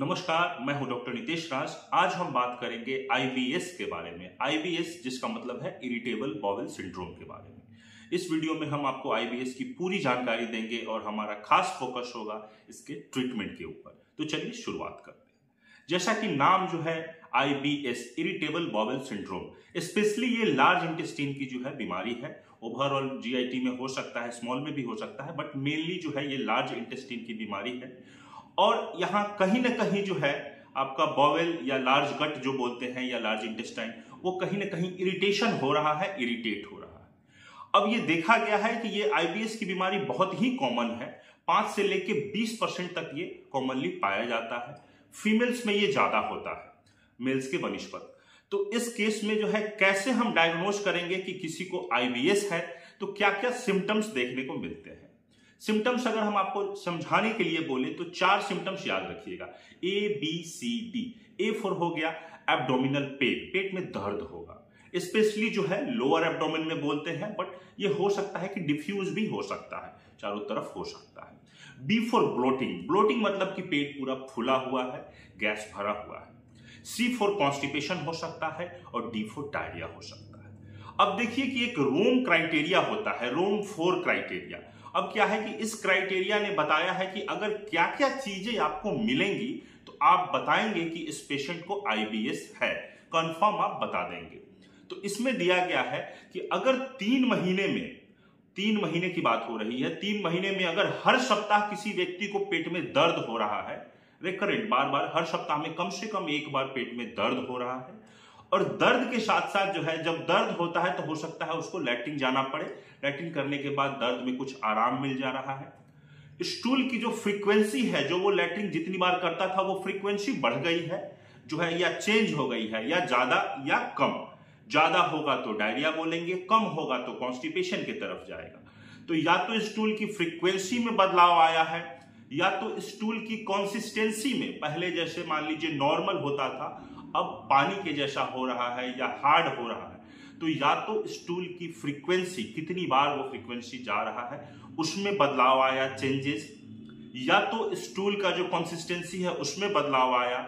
नमस्कार, मैं हूँ डॉक्टर नितेश राज। आज हम बात करेंगे आईबीएस के बारे में। आईबीएस जिसका मतलब है इरिटेबल बॉवल सिंड्रोम के बारे में। इस वीडियो में हम आपको आईबीएस की पूरी जानकारी देंगे और हमारा खास फोकस होगा इसके ट्रीटमेंट के ऊपर। तो चलिए शुरुआत करते हैं। जैसा कि नाम जो है IBS irritable bowel syndrome, especially ये लार्ज इंटेस्टीन की जो है बीमारी है। ओवरऑल जीआईटी में हो सकता है, स्मॉल में भी हो सकता है, बट मेनली जो है ये लार्ज इंटेस्टीन की बीमारी है। और यहाँ कहीं ना कहीं जो है, आपका बॉवेल या लार्ज गट जो बोलते हैं या लार्ज इंटेस्टाइन वो कहीं ना कहीं इरिटेशन हो रहा है इरिटेट हो रहा है। अब ये देखा गया है कि ये आईबीएस की बीमारी बहुत ही कॉमन है। पाँच से लेके बीस परसेंट तक ये कॉमनली पाया जाता है। फीमेल्स में ये ज़्यादा होता है मेल्स के बनिस्पत तो इस केस में जो है, कैसे हम डायग्नोज करेंगे कि किसी को आईबीएस है तो क्या क्या सिम्टम्स देखने को मिलते हैं? सिम्टम्स अगर हम आपको समझाने के लिए बोले तो चार सिम्टम्स याद रखिएगा। A B C D A for हो गया एब्डोमिनल पेन पेट में दर्द होगा। स्पेशली जो है लोअर एब्डोमिन में बोलते हैं बट ये हो सकता है कि डिफ्यूज भी हो सकता है। चारों तरफ़ हो सकता है। बी फॉर ब्लोटिंग ब्लोटिंग मतलब कि पेट पूरा फुला हुआ है, गैस भरा हुआ है। सी फॉर कॉन्स्टिपेशन हो सकता है और डी फॉर डायरिया हो सकता है। अब देखिए कि एक रोम क्राइटेरिया होता है, रोम फोर क्राइटेरिया अब क्या है कि इस क्राइटेरिया ने बताया है कि अगर क्या क्या चीज़ें आपको मिलेंगी तो आप बताएँगे कि इस पेशेंट को आईबीएस है। कंफर्म आप बता देंगे। तो इसमें दिया गया है कि अगर तीन महीने में, तीन महीने की बात हो रही है, तीन महीने में अगर हर सप्ताह किसी व्यक्ति को पेट में दर्द हो रहा है रेकरेंट बार बार हर सप्ताह में कम से कम एक बार पेट में दर्द हो रहा है और दर्द के साथ साथ जो है, जब दर्द होता है तो हो सकता है उसको लैट्रिन जाना पड़े। लैट्रिन करने के बाद दर्द में कुछ आराम मिल जा रहा है। स्टूल की जो फ्रीक्वेंसी है, जो वो लैट्रिन जितनी बार करता था, वो फ्रीक्वेंसी बढ़ गई है, जो है या चेंज हो गई है, या ज़्यादा या कम। ज़्यादा होगा तो डायरिया बोलेंगे, कम होगा तो कॉन्स्टिपेशन की तरफ़ जाएगा। तो या तो स्टूल की फ्रीक्वेंसी में बदलाव आया है, या तो स्टूल की कंसिस्टेंसी में। पहले जैसे मान लीजिए नॉर्मल होता था अब पानी के जैसा हो रहा है या हार्ड हो रहा है तो या तो स्टूल की फ्रीक्वेंसी कितनी बार वो फ्रीक्वेंसी जा रहा है, उसमें बदलाव आया चेंजेस या तो स्टूल का जो कंसिस्टेंसी है, उसमें बदलाव आया,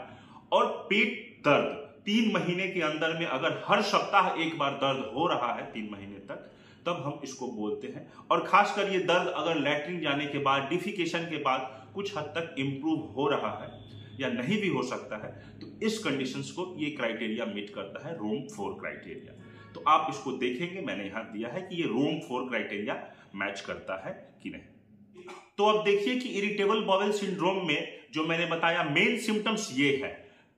और पेट दर्द, तीन महीने के अंदर में अगर हर सप्ताह एक बार दर्द हो रहा है, तीन महीने तक, तब हम इसको बोलते हैं। और खासकर ये दर्द अगर लैट्रिन जाने के बाद डिफिकेशन के बाद कुछ हद तक इंप्रूव हो रहा है, या नहीं भी हो सकता है इस कंडीशंस को ये क्राइटेरिया मीट करता है रोम फोर क्राइटेरिया तो आप इसको देखेंगे, मैंने यहाँ दिया है कि ये रोम फोर क्राइटेरिया मैच करता है कि नहीं। तो अब देखिए कि इरिटेबल बॉवेल सिंड्रोम में जो मैंने बताया मेन सिम्टम्स ये है।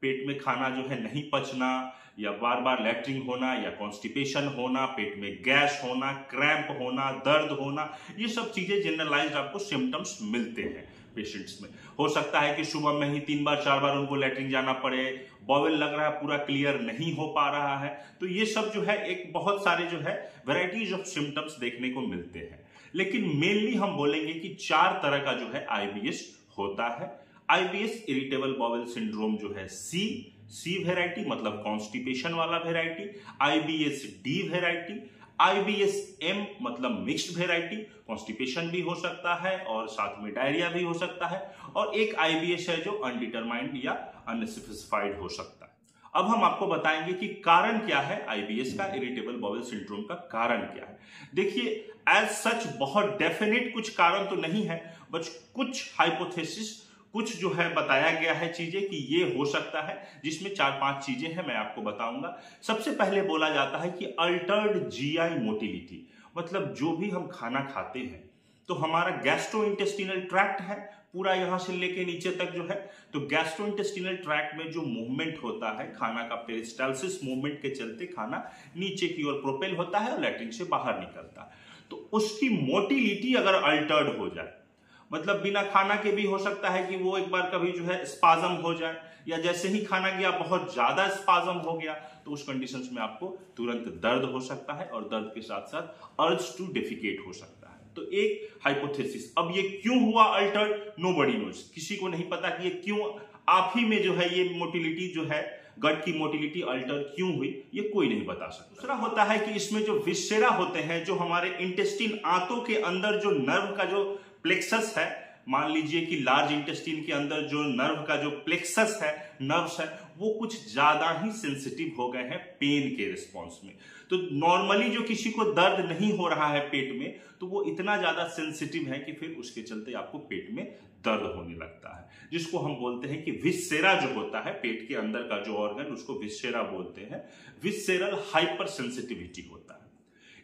पेट में खाना जो है नहीं पचना, या बार बार लैट्रिन होना, या कॉन्स्टिपेशन होना, पेट में गैस होना क्रैम्प होना, दर्द होना, ये सब चीज़ें जनरलाइज आपको सिम्टम्स मिलते हैं। पेशेंट्स में। हो सकता है कि सुबह में ही तीन बार, चार बार उनको लेटरिन जाना पड़े। बॉवेल लग रहा है, पूरा क्लियर नहीं हो पा रहा है। तो ये सब जो है, एक बहुत सारे जो है वेराइटीज ऑफ़ सिम्टम्स देखने को मिलते हैं। लेकिन मेनली हम बोलेंगे कि चार तरह का जो है आईबीएस होता है। आईबीएस इरिटेबल बॉवेल सिंड्रोम जो है सी सी वेराइटी मतलब कॉन्स्टिपेशन वाला variety IBS D variety IBS M मतलब मिक्स्ड वेराइटी कॉन्स्टिपेशन भी हो सकता है और साथ में डायरिया भी हो सकता है और एक आईबीएस है जो अनडिटरमाइंड या अनस्पेसिफाइड हो सकता है। अब हम आपको बताएँगे कि कारण क्या है आईबीएस का इरिटेबल बॉवल सिंड्रोम का कारण क्या है। देखिए एज सच बहुत डेफिनेट कुछ कारण तो नहीं है बट कुछ हाइपोथेसिस कुछ जो है बताया गया है चीज़ें कि ये हो सकता है, जिसमें चार पाँच चीज़ें हैं, मैं आपको बताऊँगा। सबसे पहले बोला जाता है कि अल्टर्ड जीआई मोटिलिटी मतलब जो भी हम खाना खाते हैं तो हमारा गैस्ट्रो इंटेस्टिनल ट्रैक्ट है, पूरा यहाँ से लेके नीचे तक जो है तो गैस्ट्रो इंटेस्टिनल ट्रैक्ट में जो मूवमेंट होता है, खाना का पेरिस्टालसिस मूवमेंट के चलते खाना नीचे की ओर प्रोपेल होता है और लैट्रिन से बाहर निकलता है। तो उसकी मोटिलिटी अगर अल्टर्ड हो जाए मतलब बिना खाना के भी हो सकता है कि वो एक बार कभी जो है स्पाजम हो जाए, या जैसे ही खाना गया, बहुत ज़्यादा स्पाजम हो गया तो उस कंडीशंस में आपको तुरंत दर्द हो सकता है और दर्द के साथ साथ अर्ज़ टू डेफिकेट हो सकता है। तो एक हाइपोथेसिस अब ये क्यों हुआ अल्टर्ड नो बडी नोज़ किसी को नहीं पता कि ये क्यों, आप ही में जो है ये मोटिलिटी जो है गट की मोटिलिटी अल्टर क्यों हुई, ये कोई नहीं बता सकता। दूसरा होता है कि इसमें जो विशेरा होते हैं, जो हमारे इंटेस्टिन आंतों के अंदर जो नर्व का जो प्लेक्सस है, मान लीजिए कि लार्ज इंटेस्टिन के अंदर जो नर्व का जो प्लेक्सस है नर्व्स है, वो कुछ ज़्यादा ही सेंसिटिव हो गए हैं पेन के रिस्पॉन्स में। तो नॉर्मली जो किसी को दर्द नहीं हो रहा है पेट में तो वो इतना ज़्यादा सेंसिटिव है कि फिर उसके चलते आपको पेट में दर्द होने लगता है। जिसको हम बोलते हैं कि विस्सेरा जो होता है, पेट के अंदर का जो ऑर्गन उसको विस्सेरा बोलते हैं। विस्सेरल हाइपर सेंसिटिविटी होता है।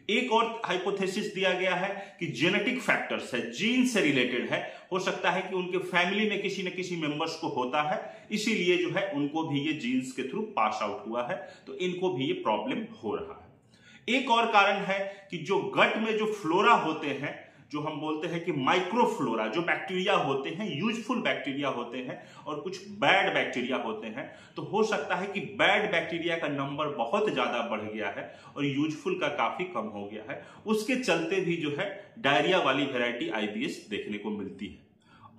एक और हाइपोथेसिस दिया गया है कि जेनेटिक फैक्टर्स है जीन से रिलेटेड है। हो सकता है कि उनके फैमिली में किसी न किसी मेंबर्स को होता है, इसीलिए जो है उनको भी ये जीन्स के थ्रू पास आउट हुआ है तो इनको भी ये प्रॉब्लम हो रहा है। एक और कारण है कि जो गट में जो फ्लोरा होते हैं जो हम बोलते हैं कि माइक्रोफ्लोरा जो बैक्टीरिया होते हैं यूजफुल बैक्टीरिया होते हैं और कुछ बैड बैक्टीरिया होते हैं तो हो सकता है कि बैड बैक्टीरिया का नंबर बहुत ज़्यादा बढ़ गया है और यूजफुल का काफ़ी कम हो गया है। उसके चलते भी जो है डायरिया वाली वेराइटी आईबीएस देखने को मिलती है।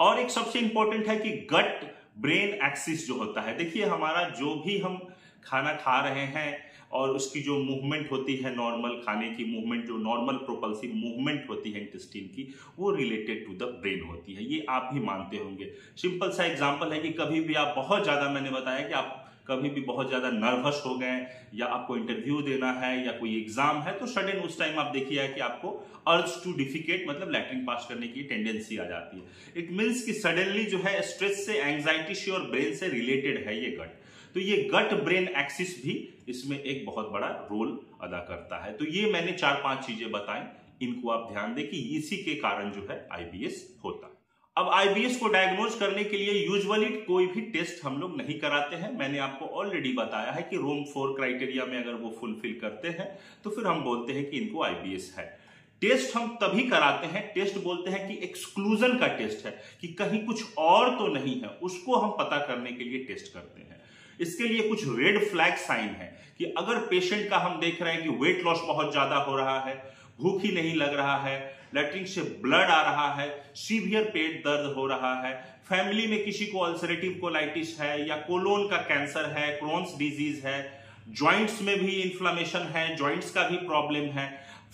और एक सबसे इंपॉर्टेंट है कि गट ब्रेन एक्सिस जो होता है। देखिए, हमारा जो भी हम खाना खा रहे हैं और उसकी जो मूवमेंट होती है नॉर्मल खाने की मूवमेंट जो नॉर्मल प्रोपल्सिव मूवमेंट होती है इंटेस्टिन की, वो रिलेटेड टू द ब्रेन होती है। ये आप भी मानते होंगे। सिंपल सा एग्ज़ाम्पल है कि कभी भी आप, बहुत ज़्यादा मैंने बताया कि आप कभी भी बहुत ज़्यादा नर्वस हो गए या आपको इंटरव्यू देना है या कोई एग्ज़ाम है तो सडन उस टाइम आप देखिए कि आपको अर्ज़ टू डिफिकेट मतलब लैटरिन पास करने की टेंडेंसी आ जाती है। इट मीन्स कि सडनली जो है स्ट्रेस से एंग्जाइटी से और ब्रेन से रिलेटेड है ये गट तो ये गट ब्रेन एक्सिस भी इसमें एक बहुत बड़ा रोल अदा करता है। तो ये मैंने चार पाँच चीज़ें बताई, इनको आप ध्यान दें कि इसी के कारण जो है आईबीएस होता है। अब आईबीएस को डायग्नोज करने के लिए यूजुअली कोई भी टेस्ट हम लोग नहीं कराते हैं। मैंने आपको ऑलरेडी बताया है कि रोम फोर क्राइटेरिया में अगर वो फुलफिल करते हैं तो फिर हम बोलते हैं कि इनको आईबीएस है। टेस्ट हम तभी कराते हैं टेस्ट बोलते हैं कि एक्सक्लूजन का टेस्ट है, कि कहीं कुछ और तो नहीं है, उसको हम पता करने के लिए टेस्ट करते हैं। इसके लिए कुछ रेड फ्लैग साइन है कि अगर पेशेंट का हम देख रहे हैं कि वेट लॉस बहुत ज़्यादा हो रहा है, भूख ही नहीं लग रहा है लेटरिन से ब्लड आ रहा है सीवियर पेट दर्द हो रहा है फैमिली में किसी को अल्सरेटिव कोलाइटिस है या कोलोन का कैंसर है क्रोन्स डिज़ीज़ है ज्वाइंट्स में भी इंफ्लामेशन है ज्वाइंट्स का भी प्रॉब्लम है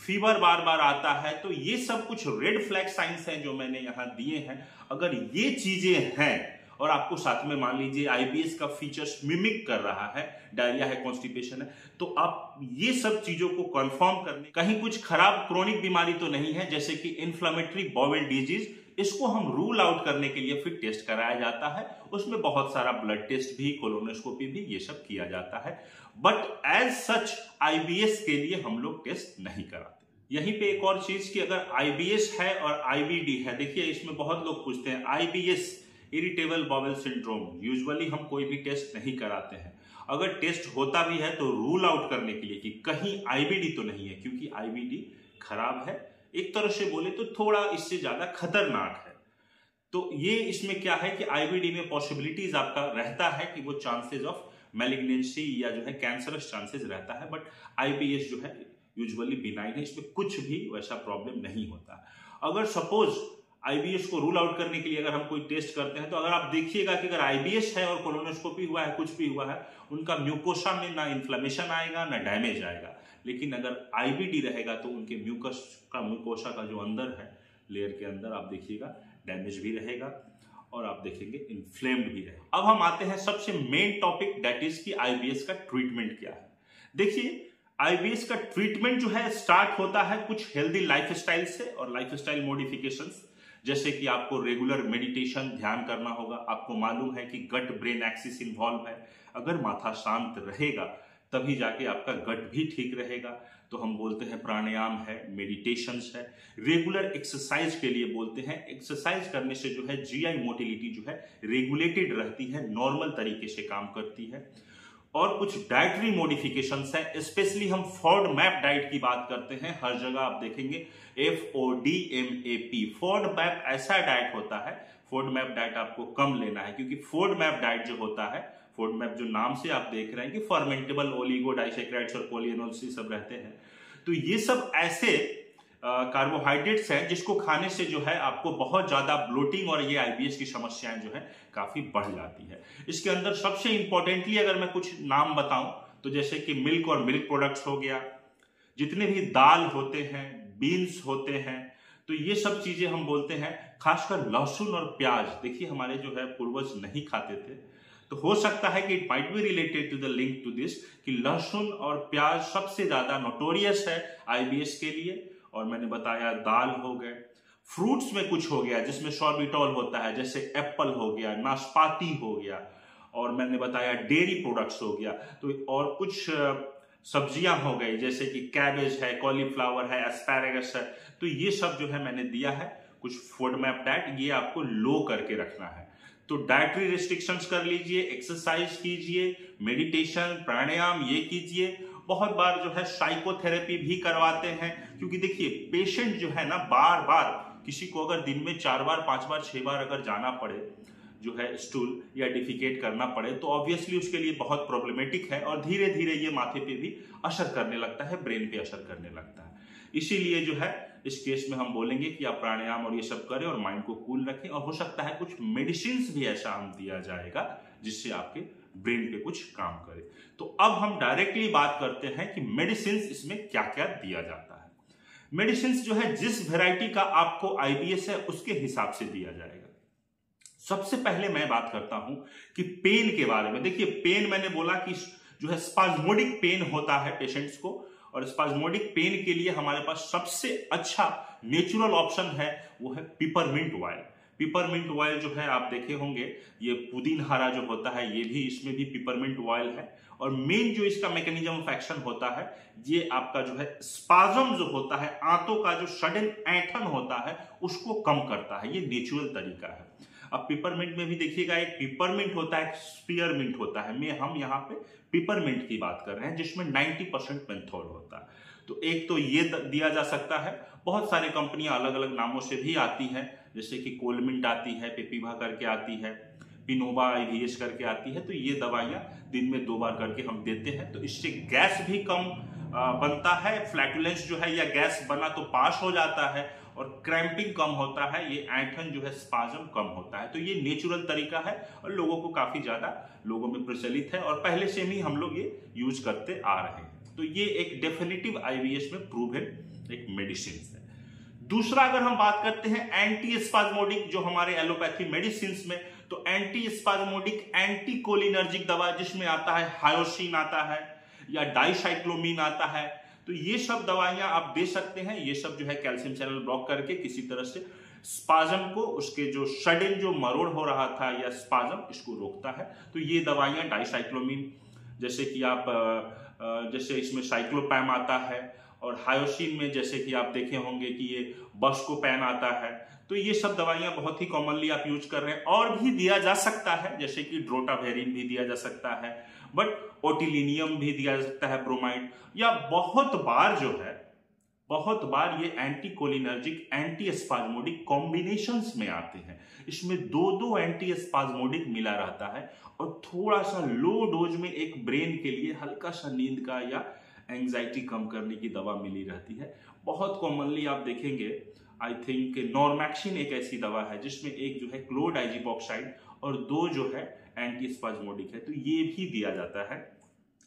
फीवर बार बार आता है तो ये सब कुछ रेड फ्लैग साइंस हैं जो मैंने यहाँ दिए हैं। अगर ये चीज़ें हैं और आपको साथ में मान लीजिए आईबीएस का फीचर्स मिमिक कर रहा है, डायरिया है कॉन्स्टिपेशन है तो आप ये सब चीज़ों को कंफर्म करने कहीं कुछ खराब क्रोनिक बीमारी तो नहीं है, जैसे कि इन्फ्लामेटरी बॉवेल डिज़ीज़ इसको हम रूल आउट करने के लिए फिर टेस्ट कराया जाता है। उसमें बहुत सारा ब्लड टेस्ट भी कोलोनोस्कोपी भी, ये सब किया जाता है। बट एज सच आईबीएस के लिए हम लोग टेस्ट नहीं कराते। यहीं पे एक और चीज़ कि अगर आईबीएस है और आईबीडी है, देखिए इसमें बहुत लोग पूछते हैं IBS irritable bowel syndrome usually हम कोई भी टेस्ट नहीं कराते हैं। अगर टेस्ट होता भी है तो रूल आउट करने के लिए कि कहीं आईबीडी तो नहीं है, क्योंकि आईबीडी खराब है। एक तरह से बोले तो थोड़ा इससे ज़्यादा खतरनाक है। तो ये इसमें क्या है कि आईबीडी में पॉसिबिलिटीज आपका रहता है कि वो चांसेस ऑफ़ मेलिग्नेंसी या जो है कैंसरस चांसेस रहता है बट आईबीएस जो है यूजुअली बिनाइन है, इसमें कुछ भी वैसा प्रॉब्लम नहीं होता। अगर सपोज़ आईबीएस को रूल आउट करने के लिए अगर हम कोई टेस्ट करते हैं तो अगर आप देखिएगा कि अगर आईबीएस है और कोलोनोस्कोपी हुआ है, कुछ भी हुआ है, उनका म्यूकोसा में ना इन्फ्लेमेशन आएगा, ना डैमेज आएगा। लेकिन अगर आईबीडी रहेगा तो उनके म्यूकस का म्यूकोसा का जो अंदर है लेयर के अंदर, आप देखिएगा डैमेज भी रहेगा और आप देखेंगे इन्फ्लेम्ड भी रहेगा। अब हम आते हैं सबसे मेन टॉपिक डेट इज़ की आईबीएस का ट्रीटमेंट क्या है। देखिए आईबीएस का ट्रीटमेंट जो है स्टार्ट होता है कुछ हेल्दी लाइफस्टाइल से और लाइफस्टाइल मॉडिफिकेशंस जैसे कि आपको रेगुलर मेडिटेशन ध्यान करना होगा, आपको मालूम है कि गट ब्रेन एक्सिस इन्वॉल्व है। अगर माथा शांत रहेगा, तभी जाके आपका गट भी ठीक रहेगा। तो हम बोलते हैं प्राणायाम है मेडिटेशन है। रेगुलर एक्सरसाइज के लिए बोलते हैं। एक्सरसाइज करने से जो है जीआई मोटिलिटी जो है रेगुलेटेड रहती है नॉर्मल तरीके से काम करती है। और कुछ डाइटरी मॉडिफिकेशन है। स्पेशली हम फॉर्ड मैप डाइट की बात करते हैं। हर जगह आप देखेंगे। F O D M A P FODMAP ऐसा डाइट होता है। फोर्ड मैप डाइट आपको कम लेना है। क्योंकि फोर्ड मैप डाइट जो होता है फोर्ड मैप जो नाम से आप देख रहे हैं कि फॉर्मेंटेबल ओलिगो डाइसेक्राइड्स और पोलियनोल्स सब रहते हैं। तो ये सब ऐसे कार्बोहाइड्रेट्स हैं, जिसको खाने से जो है आपको बहुत ज़्यादा ब्लोटिंग और ये आईबीएस की समस्याएँ जो है काफ़ी बढ़ जाती है। इसके अंदर सबसे इंपॉर्टेंटली अगर मैं कुछ नाम बताऊँ तो जैसे कि मिल्क और मिल्क प्रोडक्ट्स हो गया, जितने भी दाल होते हैं बीन्स होते हैं तो ये सब चीज़ें हम बोलते हैं, खासकर लहसुन और प्याज। देखिए, हमारे जो है पूर्वज नहीं खाते थे। तो हो सकता है कि it might be related to the link to this कि लहसुन और प्याज सबसे ज़्यादा नोटोरियस है आईबीएस के लिए। और मैंने बताया दाल हो गए। फ्रूट्स में कुछ हो गया, जिसमें सॉर्बिटॉल होता है, जैसे एप्पल हो गया, नाशपाती हो गया, और मैंने बताया डेयरी प्रोडक्ट्स हो गया। तो और कुछ सब्ज़ियाँ हो गई, जैसे कि कैबेज है, कॉलीफ्लावर है, एस्पैरेगस है। तो ये सब जो है मैंने दिया है, कुछ फ़ूड मैप डाइट ये आपको लो करके रखना है। तो डाइटरी रिस्ट्रिक्शंस कर लीजिए, एक्सरसाइज कीजिए, मेडिटेशन, प्राणायाम, ये कीजिए बहुत बार जो है साइकोथेरेपी भी करवाते हैं। क्योंकि देखिए पेशेंट जो है ना बार बार किसी को अगर दिन में चार बार, पाँच बार, छह बार अगर जाना पड़े, जो है स्टूल या डिफिकेट करना पड़े तो ऑब्वियसली उसके लिए बहुत प्रॉब्लमेटिक है और धीरे धीरे ये माथे पे भी असर करने लगता है ब्रेन पे असर करने लगता है। इसीलिए जो है, इस केस में हम बोलेंगे कि आप प्राणायाम और ये सब करें और माइंड को कूल रखें और हो सकता है कुछ मेडिसिन भी ऐसा हम दिया जाएगा, जिससे आपके ब्रेन पे कुछ काम करे। तो अब हम डायरेक्टली बात करते हैं कि मेडिसिन इसमें क्या क्या दिया जाता है। मेडिसिन जो है, जिस वेराइटी का आपको आईबीएस है, उसके हिसाब से दिया जाएगा। सबसे पहले मैं बात करता हूँ कि पेन के बारे में। देखिए पेन मैंने बोला कि जो है स्पाजमोडिक पेन होता है पेशेंट्स को, और स्पाजमोडिक पेन के लिए हमारे पास सबसे अच्छा नेचुरल ऑप्शन है, वो है पिपरमिंट ऑयल पिपरमिंट ऑयल जो है, आप देखे होंगे, ये पुदीन हरा जो होता है, ये भी इसमें भी पिपरमिंट ऑयल है। और मेन जो इसका मैकेनिज्म ऑफ़ एक्शन होता है, ये आपका जो है स्पाजम जो होता है, आंतों का जो सडन ऐठन होता है, उसको कम करता है। ये नेचुरल तरीका है। अब पिपरमिंट में भी देखिएगा, एक पिपरमिंट होता है एक स्पीयरमिंट होता है। मैं, हम यहाँ पे पिपरमिंट की बात कर रहे हैं, जिसमें 90 परसेंट मेंथोल होता है। तो एक तो ये दिया जा सकता है। बहुत सारी कंपनियाँ अलग अलग नामों से भी आती हैं, जैसे कि कोलमिंट आती है पेपीवा करके आती है, पिनोवा आईवीएस करके आती है तो ये दवाइयाँ दिन में दो बार करके हम देते हैं। तो इससे गैस भी कम बनता है फ्लैटुलेंस जो है या गैस बना तो पास हो जाता है और क्रैम्पिंग कम होता है, ये ऐठन जो है स्पाजम कम होता है। तो ये नेचुरल तरीका है और लोगों को काफ़ी ज़्यादा लोगों में प्रचलित है और पहले से ही हम लोग ये यूज़ करते आ रहे हैं। तो ये एक डेफिनेटिव आईवीएस में प्रूवन एक मेडिसिन है। दूसरा अगर हम बात करते हैं एंटी स्पाजमोडिक जो हमारे एलोपैथी मेडिसिन में तो एंटी स्पाजमोडिक एंटी कोलिनर्जिक दवा जिसमें आता है हायोसिन आता है, या डाइसाइक्लोमीन आता है तो ये सब दवाइयाँ आप दे सकते हैं। ये सब जो है कैल्शियम चैनल ब्लॉक करके किसी तरह से स्पाजम को, उसके जो सडन जो मरोड़ हो रहा था या स्पाजम इसको रोकता है। तो ये दवाइयाँ डाइसाइक्लोमिन जैसे कि आप जैसे इसमें साइक्लोपैम आता है और हायोसिन में जैसे कि आप देखे होंगे कि ये बस्कोपैन आता है तो ये सब दवाइयाँ बहुत ही कॉमनली आप यूज़ कर रहे हैं। और भी दिया जा सकता है, जैसे कि ड्रोटावेरिन भी दिया जा सकता है बट ओटिलिनियम भी दिया जा सकता है ब्रोमाइड या बहुत बार जो है बहुत बार ये anti cholinergic anti spasmodic combination में आते हैं। इसमें दो दो एंटी स्पाजमोडिक मिला रहता है और थोड़ा सा लो डोज में एक ब्रेन के लिए हल्का सा नींद का या एंजाइटी कम करने की दवा मिली रहती है। बहुत कॉमनली आप देखेंगे आई थिंक नॉर्मैक्सिन एक ऐसी दवा है जिसमें एक जो है क्लोड आइजीपॉक्साइड और दो जो है एंटी स्पाजमोडिक है। तो ये भी दिया जाता है।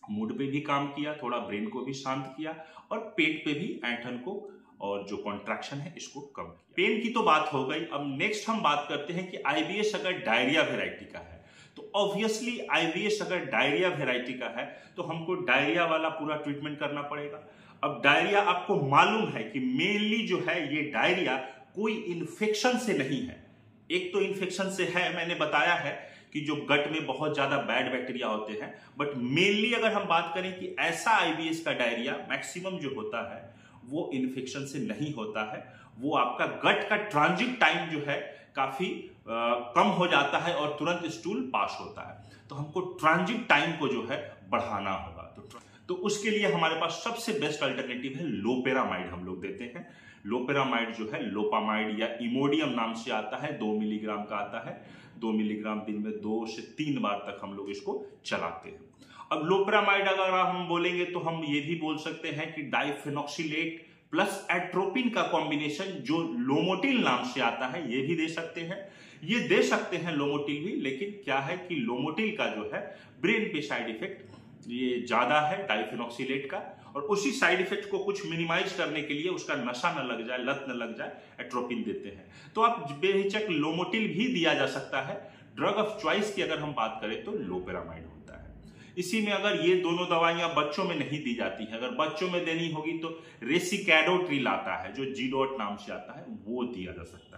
मूड पे भी काम किया, थोड़ा ब्रेन को भी शांत किया और पेट पे भी ऐठन को और जो कॉन्ट्रैक्शन है इसको कम किया। पेन की तो बात हो गई, अब नेक्स्ट हम बात करते हैं कि आईबीएस अगर डायरिया वेराइटी का है तो ऑब्वियसली आईबीएस अगर डायरिया वेराइटी का है तो हमको डायरिया वाला पूरा ट्रीटमेंट करना पड़ेगा। अब डायरिया आपको मालूम है कि मेनली जो है ये डायरिया कोई इन्फेक्शन से नहीं है। एक तो इन्फेक्शन से है, मैंने बताया है कि जो गट में बहुत ज़्यादा बैड बैक्टीरिया होते हैं बट मेनली अगर हम बात करें कि ऐसा आईबीएस का डायरिया मैक्सिमम जो होता है वो इन्फेक्शन से नहीं होता है। वो आपका गट का ट्रांजिट टाइम जो है काफ़ी आ, कम हो जाता है और तुरंत स्टूल पास होता है। तो हमको ट्रांजिट टाइम को जो है बढ़ाना होगा। तो तो उसके लिए हमारे पास सबसे बेस्ट अल्टरनेटिव है लोपेरामाइड हम लोग देते हैं। लोपेरामाइड जो है लोपामाइड या इमोडियम नाम से आता है, दो मिलीग्राम का आता है। दो मिलीग्राम दिन में दो से तीन बार तक हम लोग इसको चलाते हैं। अब लोपेरामाइड अगर हम बोलेंगे तो हम ये भी बोल सकते हैं कि डाइफिनॉक्सिलेट प्लस एट्रोपिन का कॉम्बिनेशन जो लोमोटिल नाम से आता है, ये भी दे सकते हैं। ये दे सकते हैं लोमोटिल भी, लेकिन क्या है कि लोमोटिल का जो है ब्रेन पे साइड इफ़ेक्ट ये ज़्यादा है डाइफिनॉक्सिलेट का, और उसी साइड इफ़ेक्ट को कुछ मिनिमाइज करने के लिए उसका नशा न लग जाए, लत न लग जाए एट्रोपिन देते हैं। तो आप बेहिचक लोमोटिल भी दिया जा सकता है। ड्रग ऑफ़ च्वाइस की अगर हम बात करें तो लोपेरामाइड होता है। इसी में अगर ये दोनों दवाइयाँ बच्चों में नहीं दी जाती है, अगर बच्चों में देनी होगी तो रेसिकैडोट्रिल आता है, जो जीडोट नाम से आता है, वो दिया जा सकता है।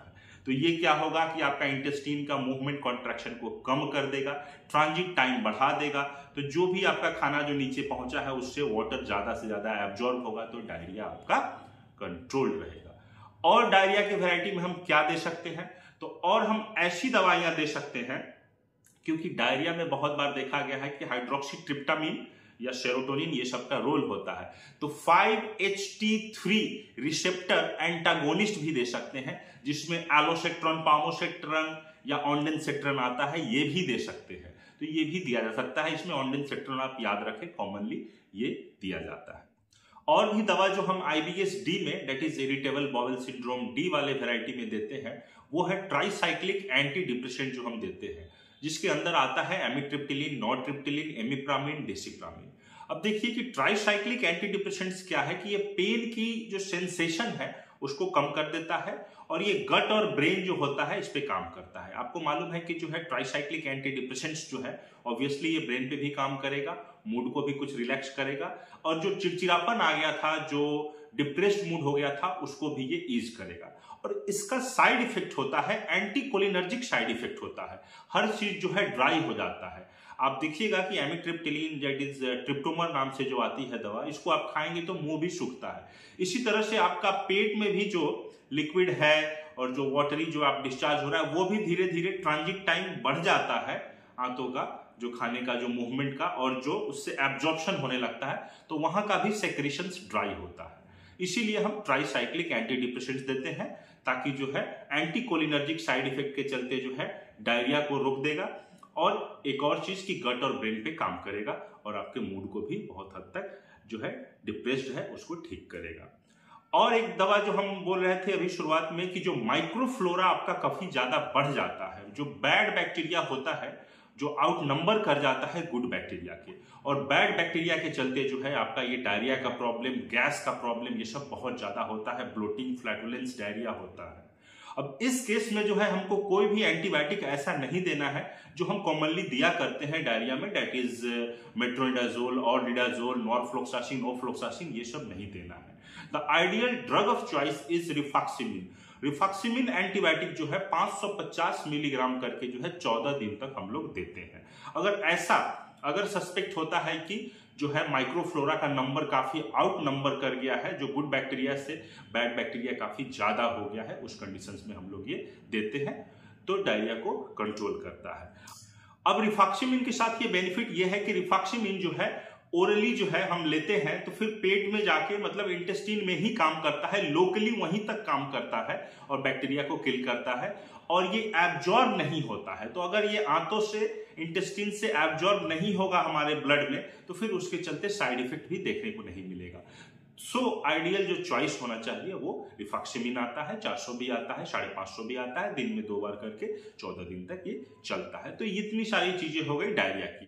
तो ये क्या होगा कि आपका इंटेस्टीन का मूवमेंट कॉन्ट्रैक्शन को कम कर देगा ट्रांजिट टाइम बढ़ा देगा। तो जो भी आपका खाना जो नीचे पहुँचा है, उससे वाटर ज़्यादा से ज़्यादा एब्जॉर्ब होगा तो डायरिया आपका कंट्रोल रहेगा। और डायरिया की वैरायटी में हम क्या दे सकते हैं? तो और हम ऐसी दवाइयाँ दे सकते हैं, क्योंकि डायरिया में बहुत बार देखा गया है कि हाइड्रोक्सी ट्रिप्टामिन या सेरोटोनिन ये सब का रोल होता है। तो 5HT3 रिसेप्टर एंटागोनिस्ट भी दे सकते हैं, जिसमें एलोसेक्ट्रॉन पामोसेक्ट्रन या ऑन्डेंसेट्रन आता है, ये भी दे सकते हैं। तो ये भी दिया जा सकता है, इसमें ऑन्डेंसेट्रन आप याद रखें कॉमनली ये दिया जाता है। और भी दवा जो हम आईबीएस डी में that is irritable bowel syndrome D वाले वेराइटी में देते हैं, वो है ट्राईसाइक्लिक एंटी डिप्रेशन जो हम देते हैं, जिसके अंदर आता है एमिट्रिप्टिलिन नॉट्रिप्टिलिन एमिप्रामिन डेसिप्रामिन अब देखिए कि ट्राईसाइक्लिक एंटी डिप्रेशेंट क्या है कि ये पेन की जो सेंसेशन है, उसको कम कर देता है और ये गट और ब्रेन जो होता है, इस पे काम करता है। आपको मालूम है कि जो है ट्राईसाइक्लिक एंटी डिप्रेशेंट्स जो है ऑब्वियसली ये ब्रेन पे भी काम करेगा मूड को भी कुछ रिलैक्स करेगा। और जो चिड़चिड़ापन आ गया था, जो डिप्रेस्ड मूड हो गया था, उसको भी ये ईज करेगा। और इसका साइड इफ़ेक्ट होता है एंटी कोलिनर्जिक साइड इफ़ेक्ट होता है। हर चीज़ जो है ड्राई हो जाता है। आप देखिएगा कि एमिट्रिप्टिलीन जेट इज़ ट्रिप्टोमर नाम से जो आती है दवा, इसको आप खाएँगे तो मुँह भी सूखता है। इसी तरह से आपका पेट में भी जो लिक्विड है और जो वाटरी जो आप डिस्चार्ज हो रहा है, वो भी धीरे धीरे ट्रांजिट टाइम बढ़ जाता है आंतों का। जो खाने का, जो मूवमेंट का और जो उससे एब्जॉर्प्शन होने लगता है तो वहाँ का भी सेक्रेशन ड्राई होता है। इसीलिए हम ट्राईसाइक्लिक एंटी डिप्रेशेंट्स देते हैं ताकि जो है एंटी कोलिनर्जिक साइड इफ़ेक्ट के चलते जो है डायरिया को रोक देगा और एक और चीज़ की गट और ब्रेन पे काम करेगा और आपके मूड को भी बहुत हद तक जो है डिप्रेस्ड है, उसको ठीक करेगा। और एक दवा जो हम बोल रहे थे अभी शुरुआत में कि जो माइक्रोफ्लोरा आपका काफ़ी ज़्यादा बढ़ जाता है, जो बैड बैक्टीरिया होता है जो आउट नंबर कर जाता है गुड बैक्टीरिया के। और बैड बैक्टीरिया के चलते जो है आपका ये डायरिया का प्रॉब्लम गैस का प्रॉब्लम ये सब बहुत ज़्यादा होता है ब्लोटिंग फ्लैटुलेंस डायरिया होता है। अब इस केस में जो है हमको कोई भी एंटीबायोटिक ऐसा नहीं देना है जो हम कॉमनली दिया करते हैं डायरिया में डेट इज़ मेट्रोडाजोल और डिडाजोल नॉरफ्लोक्सासिन ओफ्लोक्सासिन ये सब नहीं देना है। The ideal drug of choice is rifaximin rifaximin antibiotic जो है 550 मिलीग्राम करके जो है 14 दिन तक हम लोग देते हैं। अगर ऐसा, अगर सस्पेक्ट होता है कि जो है माइक्रोफ्लोरा का नंबर काफ़ी आउट नंबर कर गया है, जो गुड बैक्टीरिया से बैड बैक्टीरिया काफ़ी ज़्यादा हो गया है, उस कंडीशन में हम लोग ये देते हैं तो डायरिया को कंट्रोल करता है। अब रिफॉक्सिमिन के साथ ये बेनिफिट ये है कि रिफॉक्सिमिन जो है ओरली जो है हम लेते हैं तो फिर पेट में जाके मतलब इंटेस्टिन में ही काम करता है लोकली वहीं तक काम करता है और बैक्टीरिया को किल करता है और ये एब्जॉर्ब नहीं होता है। तो अगर ये आंतों से इंटेस्टिन से एब्जॉर्ब नहीं होगा हमारे ब्लड में तो फिर उसके चलते साइड इफ़ेक्ट भी देखने को नहीं मिलेगा। सो so, आइडियल जो चॉइस होना चाहिए वो रिफाक्सिमिन आता है 400 भी आता है साढ़े पाँच भी आता है दिन में दो बार करके 14 दिन तक ये चलता है। तो इतनी सारी चीज़ें हो गई डायरिया की।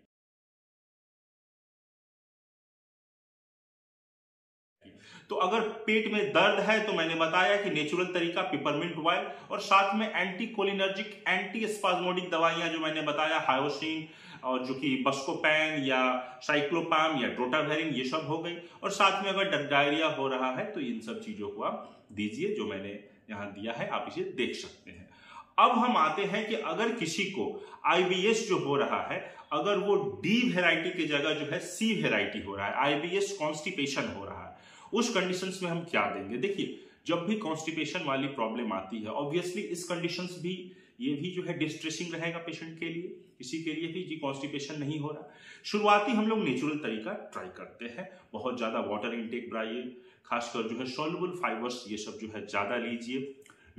तो अगर पेट में दर्द है तो मैंने बताया कि नेचुरल तरीका पिपरमिंट ऑयल और साथ में एंटी कोलिनर्जिक एंटी स्पाजमोडिक दवाइयाँ जो मैंने बताया हायोसिन और जो कि बस्कोपैन या साइक्लोपाम या ड्रोटावेरिन ये सब हो गई। और साथ में अगर डायरिया हो रहा है तो इन सब चीज़ों को आप दीजिए जो मैंने यहाँ दिया है, आप इसे देख सकते हैं। अब हम आते हैं कि अगर किसी को आईबीएस जो हो रहा है, अगर वो डी वेराइटी की जगह जो है सी वेराइटी हो रहा है आईबीएस कॉन्स्टिपेशन हो रहा है उस कंडीशन में हम क्या देंगे? देखिए, जब भी कॉन्स्टिपेशन वाली प्रॉब्लम आती है ऑब्वियसली इस कंडीशन भी, ये भी जो है डिस्ट्रेसिंग रहेगा पेशेंट के लिए, किसी के लिए भी, जी कॉन्स्टिपेशन नहीं हो रहा। शुरुआती हम लोग नेचुरल तरीका ट्राई करते हैं। बहुत ज़्यादा वाटर इनटेक बढ़ाइए खासकर जो है सोलबल फाइबर्स ये सब जो है ज़्यादा लीजिए।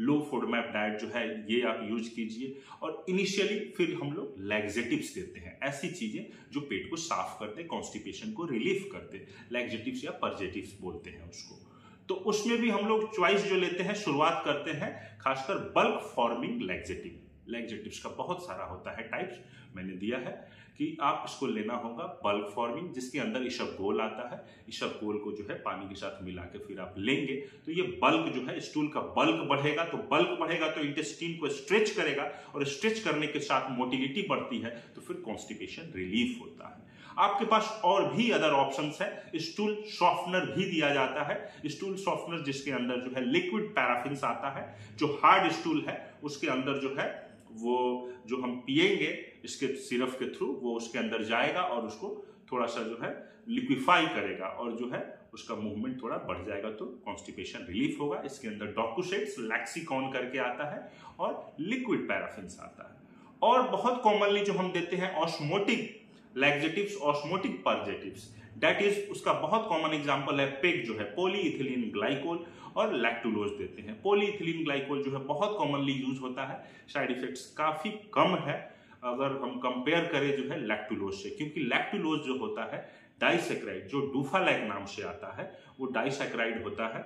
लो फूडमैप डाइट जो है, ये आप यूज़ कीजिए। और इनिशियली फिर हम लोग लैग्जेटिव्स देते हैं। ऐसी चीज़ें जो पेट को साफ़ करते हैं कॉन्स्टिपेशन को रिलीफ करते हैं। लैग्जेटिव्स या परजेटिव्स बोलते हैं उसको। तो उसमें भी हम लोग च्वाइस जो लेते हैं, शुरुआत करते हैं, खासकर बल्क फॉर्मिंग लैग्जेटिव लैग्जेटिव्स का बहुत सारा होता है टाइप्स मैंने दिया है। कि आप इसको लेना होगा बल्क फॉर्मिंग जिसके अंदर ईशब गोल आता है। ईशब गोल को जो है पानी के साथ मिला के फिर आप लेंगे। तो ये बल्क जो है स्टूल का बल्क बढ़ेगा। तो बल्क बढ़ेगा तो इंटेस्टीन को स्ट्रेच करेगा और स्ट्रेच करने के साथ मोटिलिटी बढ़ती है तो फिर कॉन्स्टिपेशन रिलीफ होता है। आपके पास और भी अदर ऑप्शन है। स्टूल सॉफ्टनर भी दिया जाता है। स्टूल सॉफ्टनर जिसके अंदर जो है लिक्विड पैराफिन आता है, जो हार्ड स्टूल है, उसके अंदर जो है वो जो हम पिएँगे इसके सिरप के थ्रू वो उसके अंदर जाएगा और उसको थोड़ा सा जो है लिक्विफाई करेगा और जो है उसका मूवमेंट थोड़ा बढ़ जाएगा तो कॉन्स्टिपेशन रिलीफ होगा। इसके अंदर डॉक्यूसेट्स लैक्सिकॉन करके आता है और लिक्विड पैराफिन आता है। और बहुत कॉमनली जो हम देते हैं osmotic laxatives osmotic purgatives that is उसका बहुत कॉमन एग्ज़ाम्पल है पेग जो है पॉलीइथिलीन ग्लाइकोल और लैक्टुलोज देते हैं। पॉलीइथिलीन ग्लाइकोल जो है, बहुत कॉमनली यूज़ होता है। साइड इफेक्ट्स काफ़ी कम है, अगर हम कंपेयर करें जो है लैक्टुलोज से। क्योंकि लैक्टुलोज जो होता है डाइसेक्राइड जो डूफालैक नाम से आता है, वो डाइसेक्राइड होता है।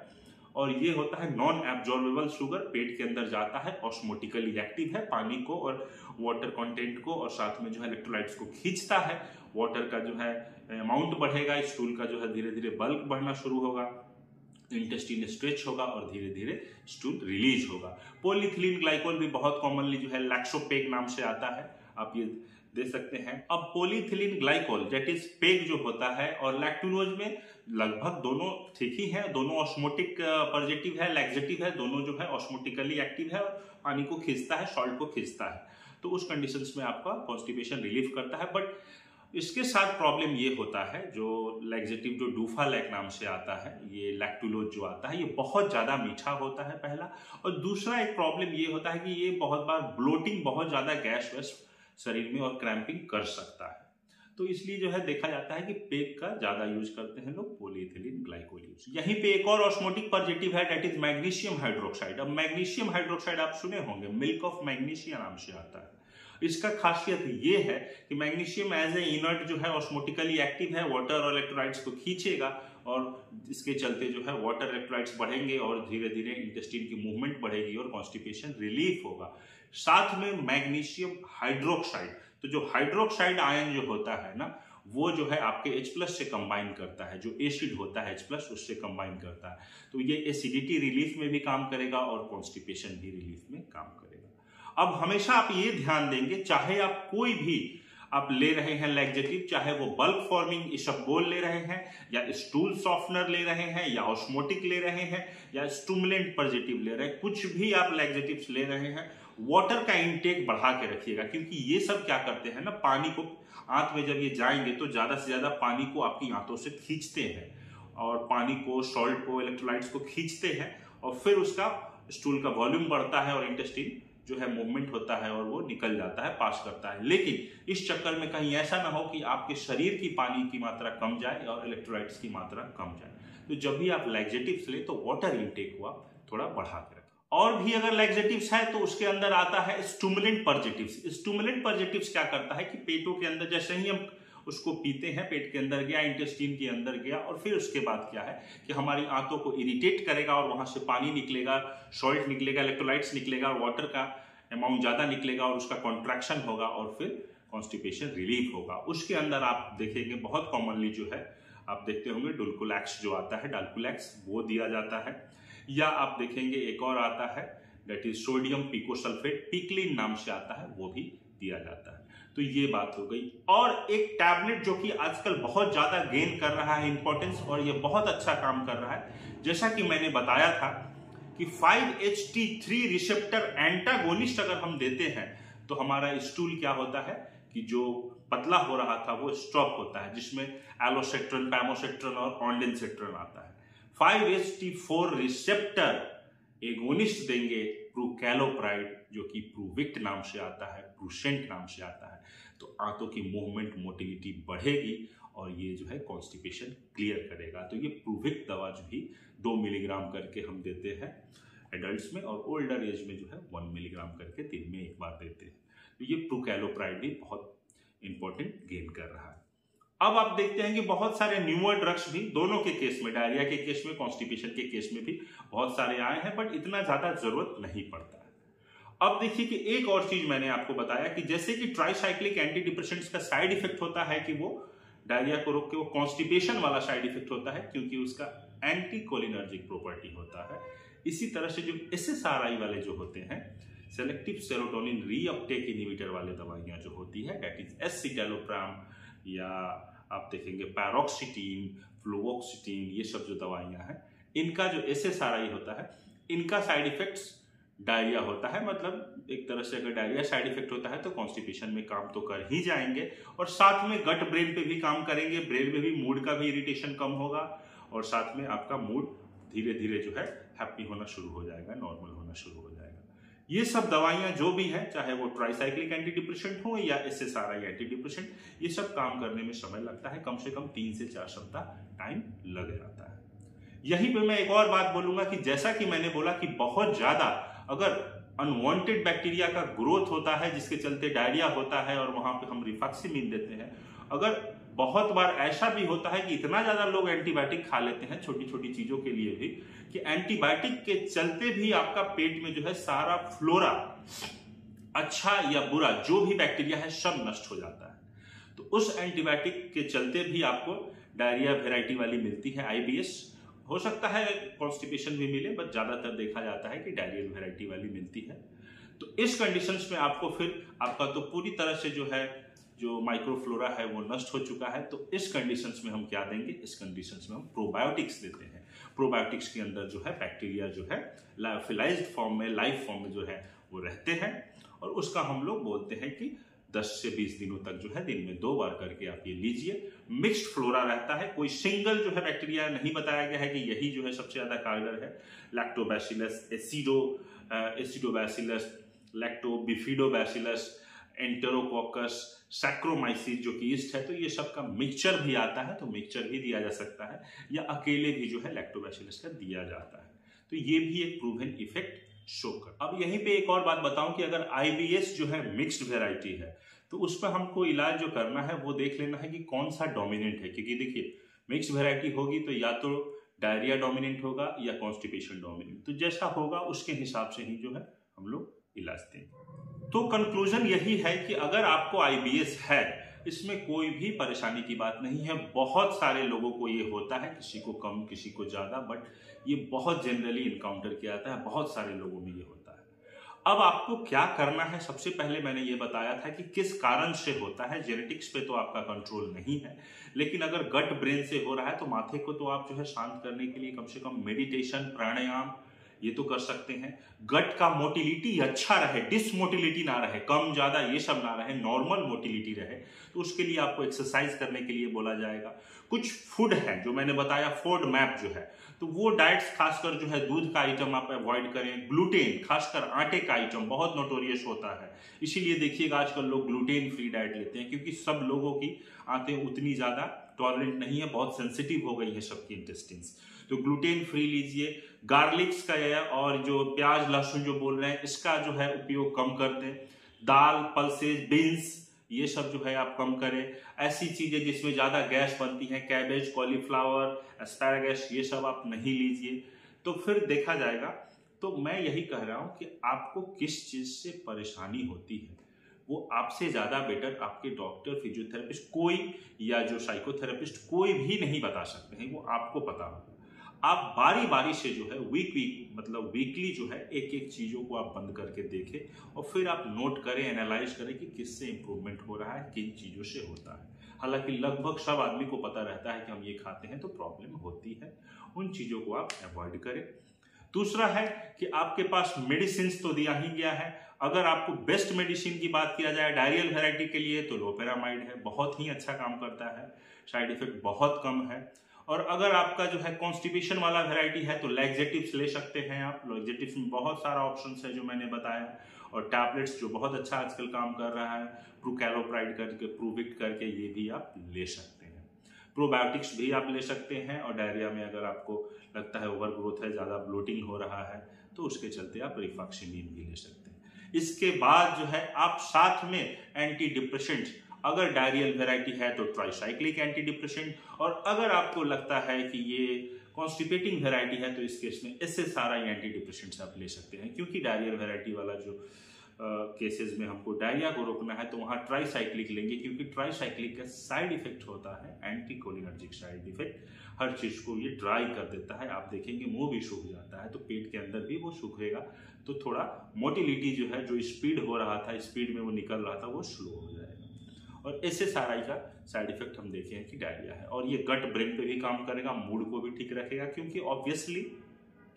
और ये होता है नॉन एब्जॉर्बेबल शुगर पेट के अंदर जाता है ऑस्मोटिकली एक्टिव है, पानी को और वाटर कंटेंट को और साथ में जो है इलेक्ट्रोलाइट्स को खींचता है। वाटर का जो है अमाउंट बढ़ेगा स्टूल का जो है धीरे धीरे बल्क बढ़ना शुरू होगा इंटेस्टिन स्ट्रेच होगा और धीरे धीरे स्टूल रिलीज़ होगा। पोलिथिलीन ग्लाइकोल भी बहुत कॉमनली जो है लैक्सोपेग नाम से आता है, आप ये दे सकते हैं। अब polyethylene glycol that is PEG जो होता है और लैक्टुलोज में लगभग दोनों ठीक ही है, दोनों ऑस्मोटिक पॉजिटिव है लैक्जेटिव है, दोनों जो है ऑस्मोटिकली एक्टिव है, पानी को खींचता है सॉल्ट को खींचता है। तो उस कंडीशन में आपका कॉन्स्टिपेशन रिलीफ करता है। बट इसके साथ प्रॉब्लम ये होता है, जो लैक्जेटिव जो डूफा लैक नाम से आता है, ये लैक्टुलोज जो आता है, ये बहुत ज़्यादा मीठा होता है पहला। और दूसरा एक प्रॉब्लम ये होता है कि ये बहुत बार ब्लोटिंग बहुत ज़्यादा गैस वैस शरीर में और क्रैम्पिंग कर सकता है। तो इसलिए जो है देखा जाता है कि पेग का ज़्यादा यूज़ करते हैं लोग पोलीथिलीन ग्लाइकोल यूज़ यहीं पे एक और ऑस्मोटिक पॉजिटिव है डेट इज़ मैग्नीशियम हाइड्रोक्साइड अब मैग्नीशियम हाइड्रोक्साइड आप सुने होंगे मिल्क ऑफ़ मैग्नीशिया नाम से आता है। इसका खासियत ये है कि मैग्नीशियम एज ए इनर्ट जो है ऑस्मोटिकली एक्टिव है वाटर और इलेक्ट्रोलाइट्स को खींचेगा और इसके चलते जो है वाटर इलेक्ट्रोलाइट्स बढ़ेंगे और धीरे धीरे इंटेस्टिन की मूवमेंट बढ़ेगी और कॉन्स्टिपेशन रिलीफ होगा। साथ में मैग्नीशियम हाइड्रोक्साइड तो जो हाइड्रोक्साइड आयन जो होता है ना, वो जो है आपके H प्लस से कंबाइन करता है, जो एसिड होता है H प्लस उससे कंबाइन करता है। तो ये एसिडिटी रिलीफ में भी काम करेगा और कॉन्स्टिपेशन भी रिलीफ में काम करेगा। अब हमेशा आप ये ध्यान देंगे, चाहे आप कोई भी आप ले रहे हैं लैग्जेटिव चाहे वो बल्क फॉर्मिंग इसबगोल ले रहे हैं, या स्टूल सॉफ्टनर ले रहे हैं, या ऑस्मोटिक ले रहे हैं, या स्टूमुलेंट पॉजिटिव ले रहे हैं, कुछ भी आप लैग्जेटिव्स ले रहे हैं वाटर का इंटेक बढ़ा के रखिएगा, क्योंकि ये सब क्या करते हैं ना, पानी को आंत में जब ये जाएँगे तो ज़्यादा से ज़्यादा पानी को आपकी आंतों से खींचते हैं, और पानी को सॉल्ट को इलेक्ट्रोलाइट्स को खींचते हैं, और फिर उसका स्टूल का वॉल्यूम बढ़ता है और इंटेस्टिन जो है मूवमेंट होता है और वो निकल जाता है पास करता है। लेकिन इस चक्कर में कहीं ऐसा ना हो कि आपके शरीर की पानी की मात्रा कम जाए और इलेक्ट्रोलाइट्स की मात्रा कम जाए। तो जब भी आप लैग्जेटिव्स लें तो वाटर इनटेक आप थोड़ा बढ़ा के और भी अगर लैग्जेटिव्स है तो उसके अंदर आता है स्टूमुलेंट परजेटिव स्टूमुलेंट परजेटिव क्या करता है कि पेटों के अंदर, जैसे ही हम उसको पीते हैं, पेट के अंदर गया इंटेस्टीन के अंदर गया, और फिर उसके बाद क्या है कि हमारी आंतों को इरिटेट करेगा और वहाँ से पानी निकलेगा सॉल्ट निकलेगा इलेक्ट्रोलाइट्स निकलेगा और वाटर का अमाउंट ज़्यादा निकलेगा और उसका कॉन्ट्रैक्शन होगा और फिर कॉन्स्टिपेशन रिलीफ होगा। उसके अंदर आप देखेंगे, बहुत कॉमनली जो है, आप देखते होंगे डुलकुलैक्स जो आता है डालकुलैक्स वो दिया जाता है। या आप देखेंगे, एक और आता है डेट इज़ सोडियम पिकोसल्फेट पिकलिन नाम से आता है, वो भी दिया जाता है। तो ये बात हो गई। और एक टैबलेट जो कि आजकल बहुत ज़्यादा गेन कर रहा है इंपॉर्टेंस और ये बहुत अच्छा काम कर रहा है। जैसा कि मैंने बताया था कि 5HT3 रिसेप्टर एंटागोनिस्ट अगर हम देते हैं तो हमारा स्टूल क्या होता है कि जो पतला हो रहा था, वो स्टॉप होता है, जिसमें एलोसेट्रन पैमोसेट्रन और ऑन्डेंसेट्रन आता है। 5HT4 रिसेप्टर एगोनिस्ट देंगे प्रूकैलोप्राइड, जो कि प्रूविक्ट नाम से आता है, प्रूसेंट नाम से आता है तो आंतों की मूवमेंट मोटिलिटी बढ़ेगी और ये जो है कॉन्स्टिपेशन क्लियर करेगा। तो ये प्रूविक्ट दवा जो भी दो मिलीग्राम करके हम देते हैं एडल्ट में और ओल्डर एज में जो है वन मिलीग्राम करके दिन में एक बार देते हैं। तो ये प्रूकैलोप्राइड भी बहुत इंपॉर्टेंट गेन कर रहा है। अब आप देखते हैं कि बहुत सारे न्यूअर ड्रग्स भी, दोनों के केस में डायरिया के केस में कॉन्स्टिपेशन के केस में भी बहुत सारे आए हैं बट इतना ज़्यादा ज़रूरत नहीं पड़ता अब देखिए कि एक और चीज़ मैंने आपको बताया कि जैसे कि ट्राईसाइक्लिक एंटी डिप्रेशेंट्स का साइड इफ़ेक्ट होता है कि वो डायरिया को रोक के, वो कॉन्स्टिपेशन वाला साइड इफ़ेक्ट होता है, क्योंकि उसका एंटी कोलिनर्जिक प्रॉपर्टी होता है। इसी तरह से जो एस एस आर आई वाले जो होते हैं सेलेक्टिव सेरोटोनिन रीअपटेक इनिबिटर वाले दवाइयाँ जो होती है डेट इज़ एस एसिटेलोप्राम या आप देखेंगे पैरोक्सिटीन फ्लोवोक्सिटीन ये सब जो दवाइयाँ हैं, इनका जो एस होता है, इनका साइड इफेक्ट्स डायरिया होता है मतलब एक तरह से अगर डायरिया साइड इफ़ेक्ट होता है तो कॉन्स्टिपेशन में काम तो कर ही जाएँगे और साथ में गट ब्रेन पे भी काम करेंगे ब्रेन में भी मूड का भी इरिटेशन कम होगा और साथ में आपका मूड धीरे धीरे जो है हैप्पी होना शुरू हो जाएगा नॉर्मल होना शुरू हो जाएगा। ये सब दवाइयाँ जो भी है, चाहे वो ट्राईसाइक्लिक एंटी डिप्रेशन हो या S S R I anti depression ये सब काम करने में समय लगता है, कम से कम तीन से चार सप्ताह टाइम लग जाता है। यहीं पे मैं एक और बात बोलूँगा कि जैसा कि मैंने बोला कि बहुत ज़्यादा अगर अनवांटेड बैक्टीरिया का ग्रोथ होता है, जिसके चलते डायरिया होता है और वहाँ पे हम रिफाक्सीमीन देते हैं, अगर बहुत बार ऐसा भी होता है कि इतना ज़्यादा लोग एंटीबायोटिक खा लेते हैं छोटी छोटी चीज़ों के लिए भी, कि एंटीबायोटिक के चलते भी आपका पेट में जो है सारा फ्लोरा अच्छा या बुरा, जो भी बैक्टीरिया है, सब नष्ट हो जाता है। तो उस एंटीबायोटिक के चलते भी आपको डायरिया वेराइटी वाली मिलती है, आईबीएस। हो सकता है कॉन्स्टिपेशन भी मिले, बट ज़्यादातर देखा जाता है कि डायरियल वेराइटी वाली मिलती है। तो इस कंडीशंस में आपको फिर, आपका तो पूरी तरह से जो है जो माइक्रोफ्लोरा है वो नष्ट हो चुका है तो इस कंडीशंस में हम क्या देंगे? इस कंडीशंस में हम प्रोबायोटिक्स देते हैं। प्रोबायोटिक्स के अंदर जो है बैक्टीरिया जो है फिलाइज्ड फॉर्म में लाइफ फॉर्म में जो है, वो रहते हैं। और उसका हम लोग बोलते हैं कि 10 से 20 दिनों तक जो है, दिन में दो बार करके आप ये लीजिए। मिक्स्ड फ्लोरा रहता है, कोई सिंगल जो है बैक्टीरिया नहीं बताया गया है कि यही जो है सबसे ज़्यादा कारगर है। Lactobacillus acido acidobacillus lactobifidobacillus enterococcus saccharomyces जो कि ईस्ट है तो ये सब का मिक्सचर भी आता है तो मिक्सचर भी दिया जा सकता है, या अकेले भी जो है लैक्टोबैसिलस का दिया जाता है। तो ये भी एक प्रूवन इफ़ेक्ट शो कर। अब यहीं पे एक और बात बताऊँ कि अगर आईबीएस जो है मिक्स्ड वेराइटी है तो उस पर हमको इलाज जो करना है, वो देख लेना है कि कौन सा डोमिनेंट है। क्योंकि देखिए मिक्स वेराइटी होगी तो या तो डायरिया डोमिनेंट होगा या कॉन्स्टिपेशन डोमिनेंट तो जैसा होगा, उसके हिसाब से ही जो है हम लोग इलाज देंगे। तो कंक्लूजन यही है कि अगर आपको आईबीएस है, इसमें कोई भी परेशानी की बात नहीं है। बहुत सारे लोगों को ये होता है, किसी को कम, किसी को ज़्यादा बट ये बहुत जनरली इनकाउंटर किया जाता है। बहुत सारे लोगों में ये होता है। अब आपको क्या करना है? सबसे पहले मैंने ये बताया था कि किस कारण से होता है। जेनेटिक्स पे तो आपका कंट्रोल नहीं है। लेकिन अगर गट ब्रेन से हो रहा है तो माथे को तो आप जो है शांत करने के लिए कम से कम मेडिटेशन प्राणायाम ये तो कर सकते हैं। गट का मोटिलिटी अच्छा रहे डिसमोटिलिटी ना रहे, कम ज़्यादा ये सब ना रहे नॉर्मल मोटिलिटी रहे तो उसके लिए आपको एक्सरसाइज करने के लिए बोला जाएगा। कुछ फ़ूड है, जो मैंने बताया फ़ूड मैप जो है तो वो डाइट्स खासकर जो है, दूध का आइटम आप अवॉइड करें ग्लूटेन खासकर आटे का आइटम बहुत नोटोरियस होता है। इसीलिए देखिएगा, आजकल लोग ग्लूटेन फ्री डाइट लेते हैं, क्योंकि सब लोगों की आते उतनी ज़्यादा टॉलरेंट नहीं है, बहुत सेंसिटिव हो गई है सबकी इंटेस्टिन्स तो ग्लूटेन फ्री लीजिए। गार्लिक्स का या और जो प्याज, लहसुन जो बोल रहे हैं, इसका जो है उपयोग कम कर दें। दाल पल्सेज बीन्स ये सब जो है आप कम करें। ऐसी चीज़ें जिसमें ज़्यादा गैस बनती हैं कैबेज कॉलीफ्लावर एस्पैरागस ये सब आप नहीं लीजिए। तो फिर देखा जाएगा। तो मैं यही कह रहा हूँ कि आपको किस चीज़ से परेशानी होती है, वो आपसे ज़्यादा बेटर आपके डॉक्टर फिजियोथेरेपिस्ट कोई या जो साइकोथेरेपिस्ट कोई भी नहीं बता सकते हैं, वो आपको पता होगा आप बारी बारी से जो है वीक वीक मतलब वीकली जो है एक एक चीज़ों को आप बंद करके देखें और फिर आप नोट करें एनालाइज करें कि किससे इंप्रूवमेंट हो रहा है, किन चीज़ों से होता है। हालाँकि लगभग सब आदमी को पता रहता है कि हम ये खाते हैं तो प्रॉब्लम होती है। उन चीज़ों को आप अवॉइड करें। दूसरा है कि आपके पास मेडिसिन तो दिया ही गया है। अगर आपको बेस्ट मेडिसिन की बात किया जाए डायरियल वेराइटी के लिए तो लोपेरामाइड है, बहुत ही अच्छा काम करता है। साइड इफ़ेक्ट बहुत कम है। और अगर आपका जो है कॉन्स्टिपेशन वाला वेराइटी है तो लैग्जेटिव्स ले सकते हैं आप। लैग्जेटिव्स में बहुत सारा ऑप्शन है जो मैंने बताया। और टैबलेट्स जो बहुत अच्छा आजकल काम कर रहा है प्रोकैलोप्राइड करके प्रूविक्ट करके, ये भी आप ले सकते हैं। प्रोबायोटिक्स भी आप ले सकते हैं और डायरिया में अगर आपको लगता है ओवर ग्रोथ है, ज़्यादा ब्लोटिंग हो रहा है तो उसके चलते आप रिफाक्सिमीन भी ले सकते हैं। इसके बाद जो है आप साथ में एंटी डिप्रेशेंट्स अगर डायरियल वेराइटी है तो ट्राईसाइक्लिक एंटी और अगर आपको लगता है कि ये कॉन्स्टिपेटिंग वेराइटी है तो इस केस में इससे सारा एंटी डिप्रेशन आप ले सकते हैं, क्योंकि डायरियल वेराइटी वाला जो केसेस में हमको डायरिया को रोकना है तो वहाँ ट्राईसाइक्लिक लेंगे, क्योंकि ट्राईसाइक्लिक का साइड इफ़ेक्ट होता है एंटी कोलिनर्जिक साइड इफ़ेक्ट हर चीज़ को ये ड्राई कर देता है, आप देखेंगे मुँह भी सूख जाता है तो पेट के अंदर भी वो सूखेगा तो थोड़ा मोटिलिटी जो है, जो स्पीड हो रहा था स्पीड में वो निकल रहा था, वो स्लो हो जाएगा। और ऐसे साराई का साइड इफ़ेक्ट हम देखे हैं कि डायरिया है। और ये गट ब्रेन पे भी काम करेगा मूड को भी ठीक रखेगा, क्योंकि ऑब्वियसली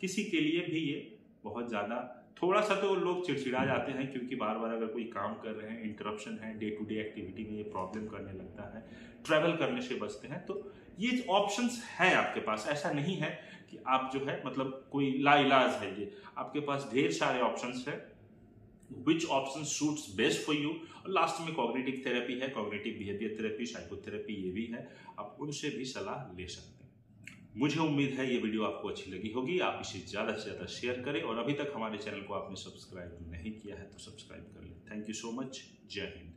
किसी के लिए भी ये बहुत ज़्यादा थोड़ा सा तो लोग चिड़चिड़ा जाते हैं, क्योंकि बार बार अगर कोई काम कर रहे हैं इंटरप्शन है डे टू डे एक्टिविटी में ये प्रॉब्लम करने लगता है ट्रैवल करने से बचते हैं तो ये ऑप्शन हैं आपके पास। ऐसा नहीं है कि आप जो है मतलब कोई लाइलाज है ये। आपके पास ढेर सारे ऑप्शंस है which option suits best for you और लास्ट में कॉग्निटिव थेरेपी है कॉग्निटिव बिहेवियर थेरेपी साइकोथेरेपी ये भी है। आप उनसे भी सलाह ले सकते हैं। मुझे उम्मीद है ये वीडियो आपको अच्छी लगी होगी। आप इसे ज़्यादा से ज़्यादा शेयर करें और अभी तक हमारे चैनल को आपने सब्सक्राइब नहीं किया है तो सब्सक्राइब कर लें। थैंक यू सो मच जय हिंद।